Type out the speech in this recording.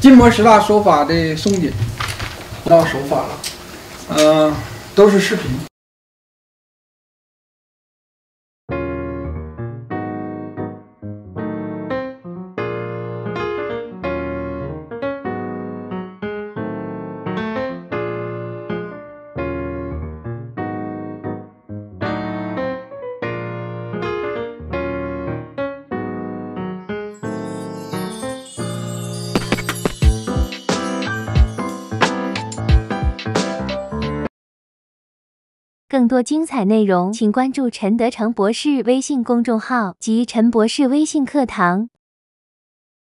筋膜十大手法的松紧，到手法了，嗯、都是视频。更多精彩内容，请关注陈德成博士微信公众号及陈博士微信课堂。